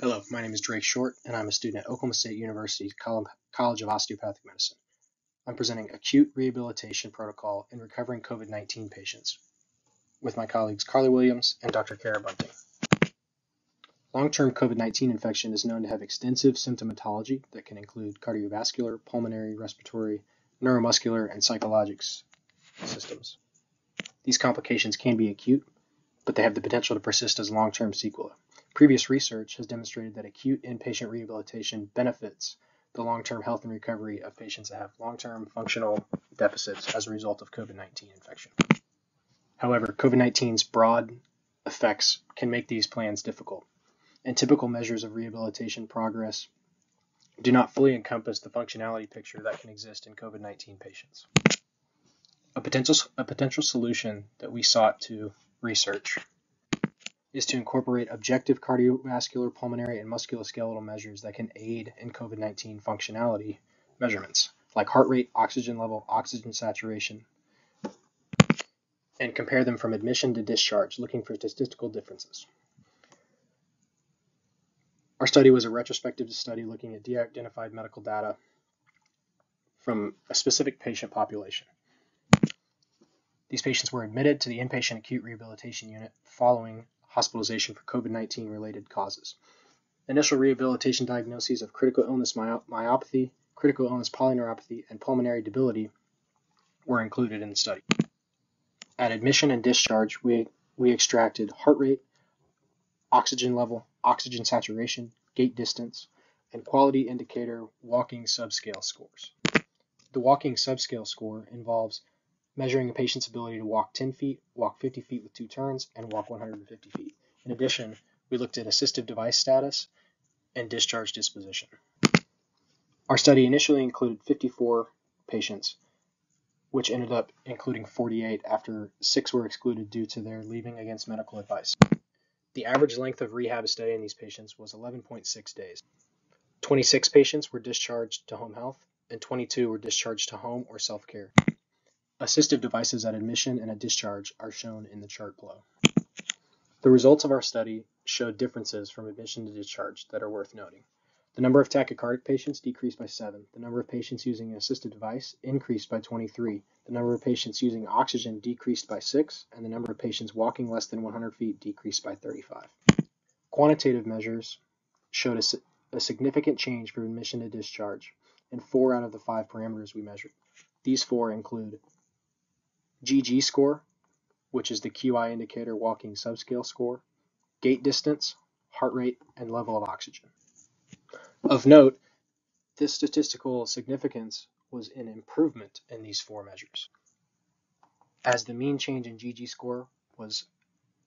Hello, my name is Drake Short, and I'm a student at Oklahoma State University's College of Osteopathic Medicine. I'm presenting acute rehabilitation protocol in recovering COVID-19 patients with my colleagues Carly Williams and Dr. Kara Bunting. Long-term COVID-19 infection is known to have extensive symptomatology that can include cardiovascular, pulmonary, respiratory, neuromuscular, and psychologic systems. These complications can be acute, but they have the potential to persist as long-term sequelae. Previous research has demonstrated that acute inpatient rehabilitation benefits the long-term health and recovery of patients that have long-term functional deficits as a result of COVID-19 infection. However, COVID-19's broad effects can make these plans difficult, and typical measures of rehabilitation progress do not fully encompass the functionality picture that can exist in COVID-19 patients. A potential, a potential solution that we sought to research is to incorporate objective cardiovascular, pulmonary, and musculoskeletal measures that can aid in COVID-19 functionality measurements, like heart rate, oxygen level, oxygen saturation, and compare them from admission to discharge, looking for statistical differences. Our study was a retrospective study looking at de-identified medical data from a specific patient population. These patients were admitted to the inpatient acute rehabilitation unit following hospitalization for COVID-19 related causes. Initial rehabilitation diagnoses of critical illness myopathy, critical illness polyneuropathy, and pulmonary debility were included in the study. At admission and discharge, we, we extracted heart rate, oxygen level, oxygen saturation, gait distance, and quality indicator walking subscale scores. The walking subscale score involves measuring a patient's ability to walk 10 feet, walk 50 feet with two turns, and walk 150 feet. In addition, we looked at assistive device status and discharge disposition. Our study initially included 54 patients, which ended up including 48 after six were excluded due to their leaving against medical advice. The average length of rehab stay in these patients was 11.6 days. 26 patients were discharged to home health, and 22 were discharged to home or self care. Assistive devices at admission and at discharge are shown in the chart below. The results of our study showed differences from admission to discharge that are worth noting. The number of tachycardic patients decreased by 7. The number of patients using an assistive device increased by 23. The number of patients using oxygen decreased by 6. And the number of patients walking less than 100 feet decreased by 35. Quantitative measures showed a, a significant change from admission to discharge in four out of the five parameters we measured. These four include GG score, which is the QI indicator walking subscale score, gait distance, heart rate, and level of oxygen. Of note, this statistical significance was an improvement in these four measures, as the mean change in GG score was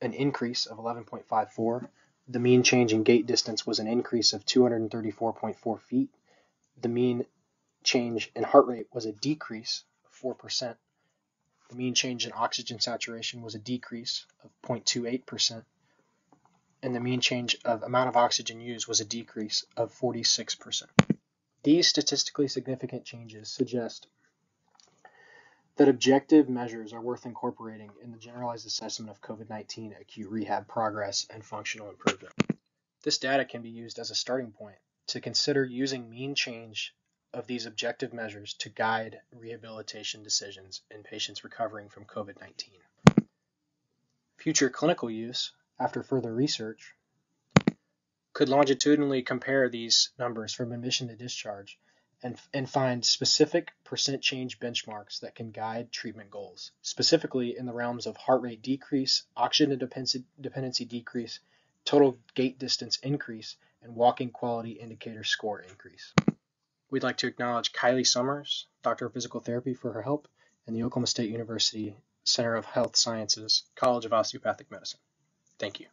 an increase of 11.54, the mean change in gait distance was an increase of 234.4 feet, the mean change in heart rate was a decrease of 4%, the mean change in oxygen saturation was a decrease of 0.28%, and the mean change of amount of oxygen used was a decrease of 46%. These statistically significant changes suggest that objective measures are worth incorporating in the generalized assessment of COVID-19 acute rehab progress and functional improvement. This data can be used as a starting point to consider using mean change of these objective measures to guide rehabilitation decisions in patients recovering from COVID-19. Future clinical use, after further research, could longitudinally compare these numbers from admission to discharge and, and find specific percent change benchmarks that can guide treatment goals, specifically in the realms of heart rate decrease, oxygen dependency, dependency decrease, total gait distance increase, and walking quality indicator score increase. We'd like to acknowledge Kylie Summers, Doctor of Physical Therapy, for her help, and the Oklahoma State University Center of Health Sciences, College of Osteopathic Medicine. Thank you.